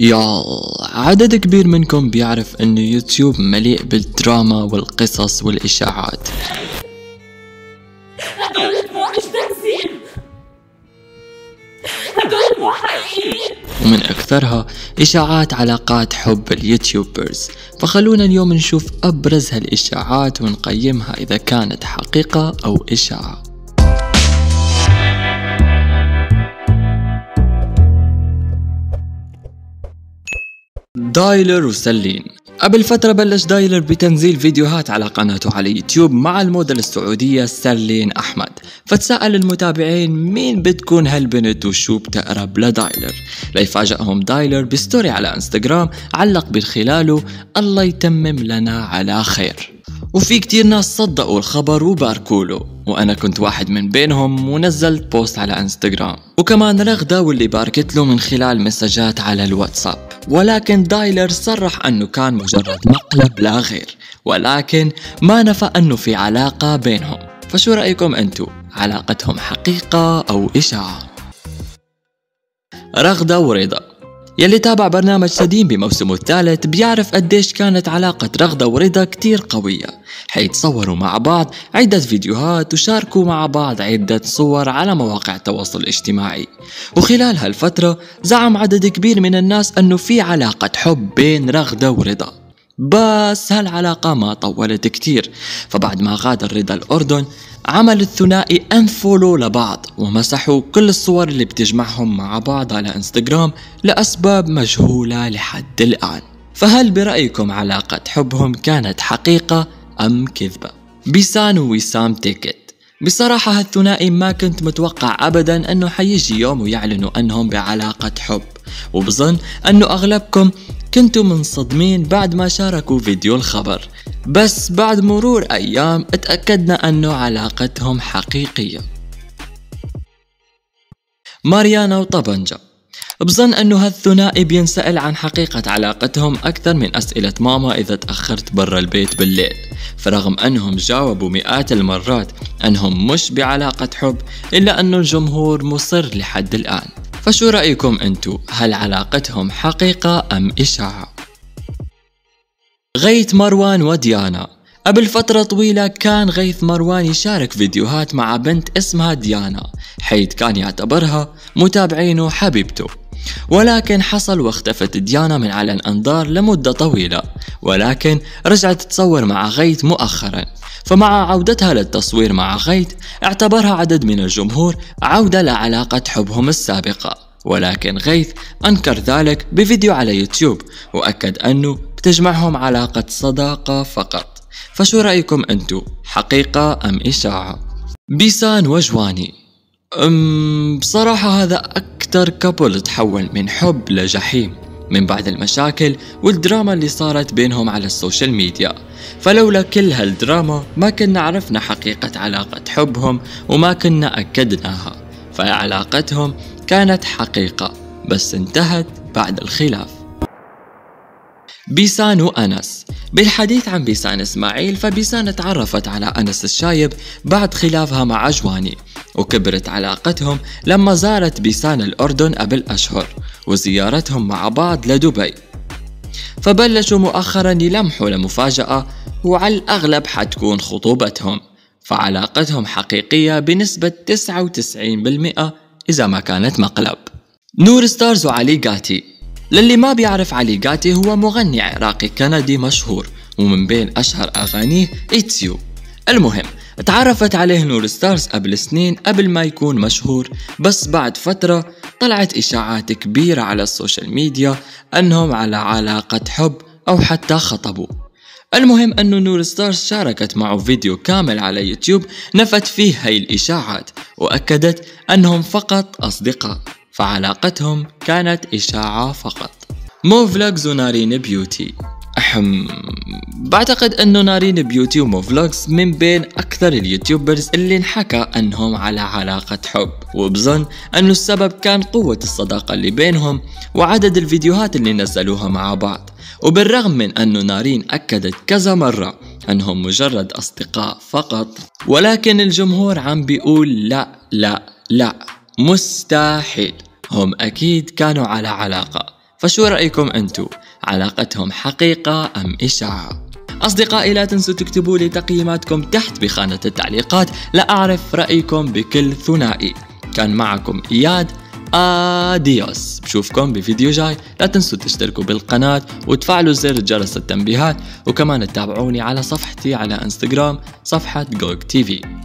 يا عدد كبير منكم بيعرف انه يوتيوب مليء بالدراما والقصص حقيقي ومن أكثرها إشاعات علاقات حب اليوتيوبرز. فخلونا اليوم نشوف أبرز هالإشاعات ونقيمها إذا كانت حقيقة أو إشاعة. دايلر وسلين. قبل فترة بلش دايلر بتنزيل فيديوهات على قناته على يوتيوب مع الموديل السعودية سلين أحمد. فتساءل المتابعين مين بتكون هالبنت وشو بتقرب لدايلر. ليفاجئهم دايلر ب story على إنستغرام علق من خلاله الله يتمم لنا على خير وفي كتير ناس صدقوا الخبر وباركوله. وأنا كنت واحد من بينهم ونزلت post على إنستغرام. وكمان رغدة واللي باركت له من خلال مسجات على الواتساب. ولكن دايلر صرح أنه كان مجرد مقلب لا غير ولكن ما نفى أنه في علاقة بينهم فشو رأيكم أنتو؟ علاقتهم حقيقة أو إشاعة؟ رغدة ورضا يلي تابع برنامج سديم بموسمه الثالث بيعرف قديش كانت علاقة رغدة ورضا كتير قوية حيث صوروا مع بعض عدة فيديوهات وشاركوا مع بعض عدة صور على مواقع التواصل الاجتماعي. وخلال هالفترة زعم عدد كبير من الناس أنه في علاقة حب بين رغدة ورضا. بس هالعلاقة ما طولت كتير. فبعد ما غادر رضا الأردن عمل الثنائي أنفولو لبعض ومسحوا كل الصور اللي بتجمعهم مع بعض على إنستغرام لأسباب مجهولة لحد الآن. فهل برأيكم علاقة حبهم كانت حقيقة أم كذبة؟ بيسان ووسام تيكت. بصراحة هالثنائي ما كنت متوقع أبدا أنه حيجي يوم ويعلنوا أنهم بعلاقة حب. وبظن أنه أغلبكم كنتوا منصدمين بعد ما شاركوا فيديو الخبر. بس بعد مرور أيام اتأكدنا أنه علاقتهم حقيقية. ماريانا وطبنجة. بظن أنه هالثنائي بينسأل عن حقيقة علاقتهم أكثر من أسئلة ماما إذا تأخرت برا البيت بالليل. فرغم أنهم جاوبوا مئات المرات أنهم مش بعلاقة حب إلا أنه الجمهور مصر لحد الآن. فشو رأيكم أنتو؟ هل علاقتهم حقيقة أم إشاعة؟ غيث مروان وديانا. قبل فترة طويلة كان غيث مروان يشارك فيديوهات مع بنت اسمها ديانا حيث كان يعتبرها متابعينه حبيبته. ولكن حصل واختفت ديانا من على الأنظار لمدة طويلة ولكن رجعت تصور مع غيث مؤخرا. فمع عودتها للتصوير مع غيث اعتبرها عدد من الجمهور عودة لعلاقة حبهم السابقة. ولكن غيث أنكر ذلك بفيديو على يوتيوب وأكد أنه بتجمعهم علاقة صداقة فقط. فشو رأيكم أنتو؟ حقيقة أم إشاعة؟ بيسان وجواني أم بصراحة هذا أكتر كابل تحول من حب لجحيم من بعد المشاكل والدراما اللي صارت بينهم على ال social media. فلولا كل هالدراما ما كنا عرفنا حقيقة علاقة حبهم وما كنا أكدناها. فعلاقتهم كانت حقيقة بس انتهت بعد الخلاف. بيسان وأنس. بالحديث عن بيسان إسماعيل فبيسان تعرفت على أنس الشايب بعد خلافها مع جواني وكبرت علاقتهم لما زارت بيسان الأردن قبل أشهر وزيارتهم مع بعض لدبي. فبلشوا مؤخرا يلمحوا لمفاجأة وعلى الأغلب حتكون خطوبتهم. فعلاقتهم حقيقية بنسبة 99% إذا ما كانت مقلب. نور ستارز وعلي قاتي للي ما بيعرف علي قاتي هو مغني عراقي كندي مشهور ومن بين أشهر أغانيه It's You. المهم تعرفت عليه نور ستارز قبل سنين قبل ما يكون مشهور بس بعد فترة طلعت إشاعات كبيرة على ال social media أنهم على علاقة حب أو حتى خطبوا. المهم أنه نور ستارز شاركت معه فيديو كامل على يوتيوب نفت فيه هاي الإشاعات وأكدت أنهم فقط أصدقاء فعلاقتهم كانت إشاعة فقط. مو فلوجز ونارين بيوتي أحم. بعتقد أنه نارين بيوتي ومو فلوجز من بين أكثر ال YouTubers اللي انحكى أنهم على علاقة حب. وبظن أنه السبب كان قوة الصداقة اللي بينهم وعدد الفيديوهات اللي نزلوها مع بعض. وبالرغم من أنه نارين أكدت كذا مرة أنهم مجرد أصدقاء فقط ولكن الجمهور عم بيقول لا لا لا مستحيل. هم أكيد كانوا على علاقة. فشو رأيكم أنتو؟ علاقتهم حقيقة أم إشاعة؟ أصدقائي لا تنسوا تكتبوا لي تقييماتكم تحت بخانة التعليقات. لأعرف رأيكم بكل ثنائي. كان معكم إياد. آديوس. بشوفكم بفيديو جاي. لا تنسوا تشتركوا بالقناة وتفعلوا زر جرس التنبيهات. وكمان تتابعوني على صفحتي على إنستغرام صفحة جوج تي في.